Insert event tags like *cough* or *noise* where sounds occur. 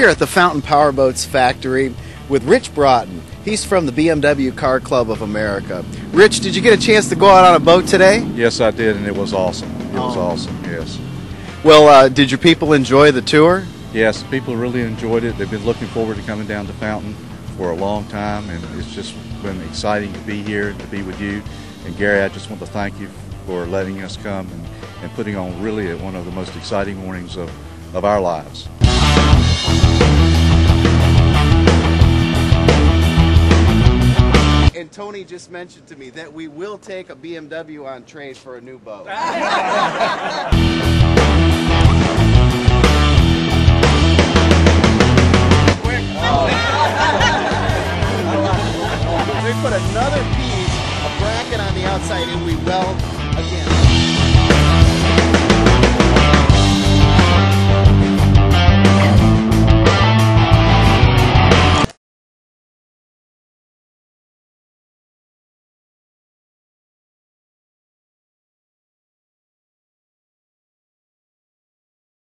Here at the Fountain Powerboats factory with Rich Broughton. He's from the BMW Car Club of America. Rich, did you get a chance to go out on a boat today? Yes, I did, and it was awesome. It was Oh. awesome. Yes, Well, uh, did your people enjoy the tour? yes. People really enjoyed it. They've been looking forward to coming down to Fountain for a long time, and it's just been exciting to be here and to be with you. And Gary, I just want to thank you for letting us come and, and putting on really one of the most exciting mornings of, of our lives. And Tony just mentioned to me that we will take a BMW on trays for a new boat. *laughs* we put another piece of bracket on the outside and we weld.